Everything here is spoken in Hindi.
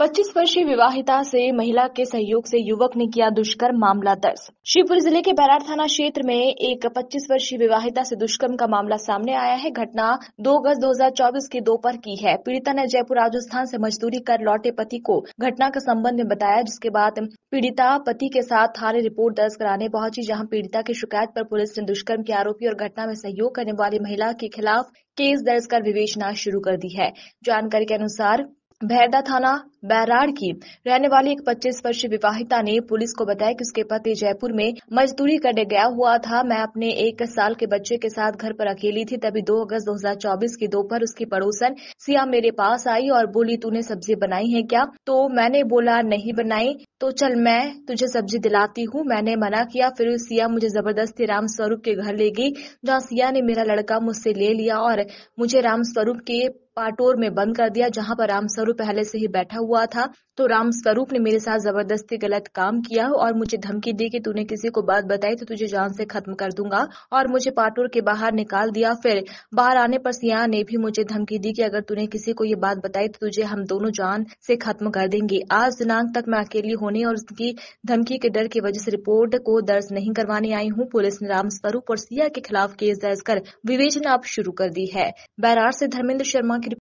25 वर्षीय विवाहिता से महिला के सहयोग से युवक ने किया दुष्कर्म मामला दर्ज। शिवपुरी ज़िले के बैराड़ थाना क्षेत्र में एक 25 वर्षीय विवाहिता से दुष्कर्म का मामला सामने आया है। घटना 2 अगस्त 2024 की दोपहर की है। पीड़िता ने जयपुर राजस्थान से मजदूरी कर लौटे पति को घटना का संबंध में बताया, जिसके बाद पीड़िता पति के साथ थाने रिपोर्ट दर्ज कराने पहुँची, जहाँ पीड़िता की शिकायत पर पुलिस ने दुष्कर्म के आरोपी और घटना में सहयोग करने वाली महिला के खिलाफ केस दर्ज कर विवेचना शुरू कर दी है। जानकारी के अनुसार भैरदा थाना बैराड़ की रहने वाली एक 25 वर्षीय विवाहिता ने पुलिस को बताया कि उसके पति जयपुर में मजदूरी करने गया हुआ था। मैं अपने एक साल के बच्चे के साथ घर पर अकेली थी, तभी 2 अगस्त 2024 की दोपहर उसकी पड़ोसन सिया मेरे पास आई और बोली, तूने सब्ज़ी बनाई है क्या? तो मैंने बोला, नहीं बनाई। तो चल, मैं तुझे सब्ज़ी दिलाती हूँ। मैंने मना किया, फिर सिया मुझे ज़बरदस्ती राम स्वरूप के घर ले गई, जहाँ सिया ने मेरा लड़का मुझसे ले लिया और मुझे राम स्वरूप के पाटोर में बंद कर दिया, जहाँ पर राम स्वरूप पहले से ही बैठा हुआ था तो राम स्वरूप ने मेरे साथ ज़बरदस्ती गलत काम किया और मुझे धमकी दी कि तूने किसी को बात बताई तो तुझे जान से खत्म कर दूँगा और मुझे पाटोर के बाहर निकाल दिया। फिर बाहर आने पर सिया ने भी मुझे धमकी दी कि अगर तूने किसी को ये बात बताई तो तुझे हम दोनों जान से खत्म कर देंगे। आज दिनांक तक मैं अकेली होने और उसकी धमकी के डर की वजह से रिपोर्ट को दर्ज नहीं करवाने आई हूँ। पुलिस ने राम स्वरूप और सिया के खिलाफ केस दर्ज कर विवेचना अब शुरू कर दी है। बैरार से धर्मेंद्र शर्मा की